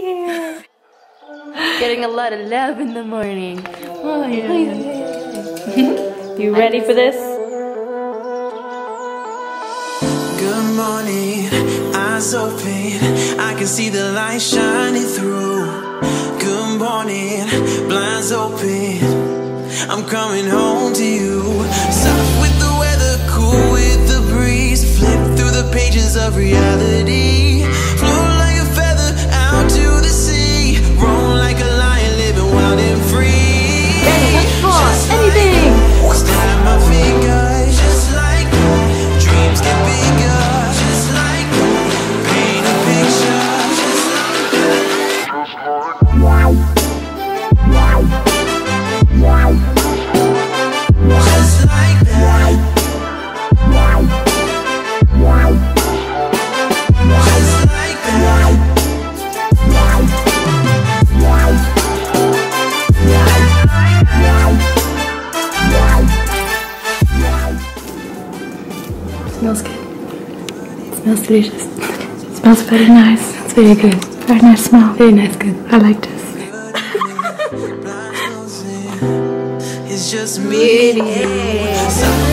here. Getting a lot of love in the morning. Oh, yeah. Oh, you ready for this? Good morning, eyes open. I can see the light shining through. Good morning, blinds open. I'm coming home to you. Soft with the weather, cool with the breeze. Flip through the pages of reality. Smells delicious. It Smells very nice. It's very good. Very nice smell. Very nice, good. I like this. It's just me. Soft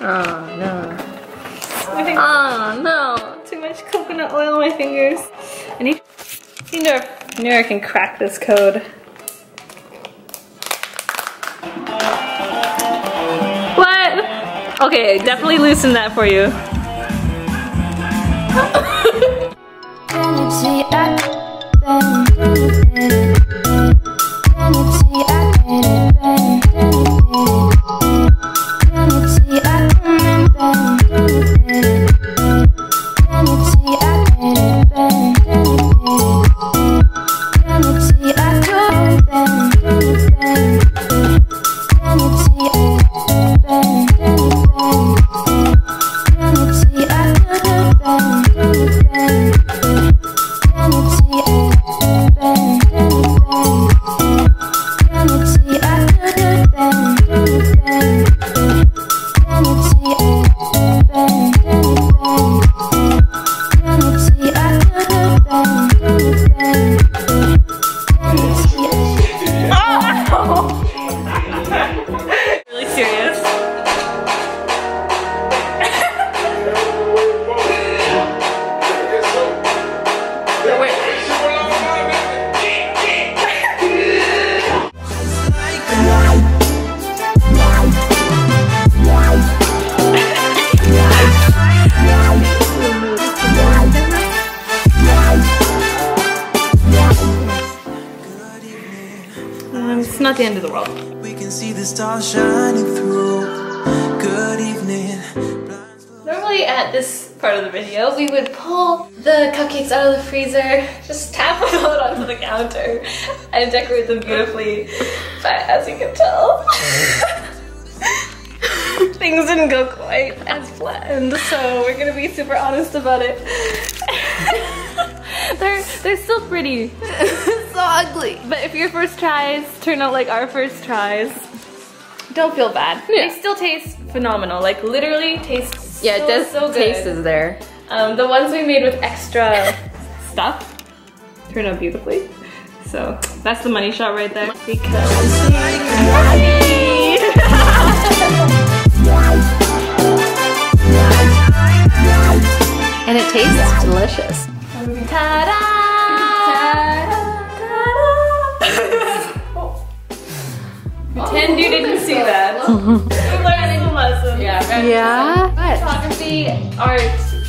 Oh no. Oh no. Too much coconut oil on my fingers. I need, I know, I knew I can crack this code. What? Okay, definitely loosen that for you. the end of the world. We can see the stars shining through. Good evening. Normally at this part of the video, we would pull the cupcakes out of the freezer, just tap them out onto the counter, and decorate them beautifully. But as you can tell, things didn't go quite as planned, so we're gonna be super honest about it. they're they're still pretty. Ugly. But if your first tries turn out like our first tries, don't feel bad. Yeah. They still taste phenomenal. Like literally taste Yeah, so, it does so good. taste is there. Um, the ones we made with extra stuff turn out beautifully. So that's the money shot right there. Because And it tastes delicious. Pretend you didn't see that. we learned some lessons. Yeah. Yeah. But photography, art,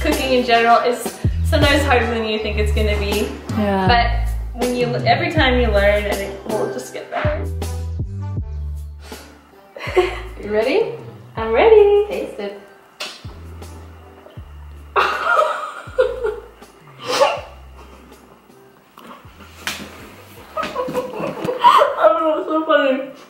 cooking in general is sometimes harder than you think it's gonna be. Yeah. But when you every time you learn, and it will just get better. you ready? I'm ready. Taste it. I don't know, it's so funny.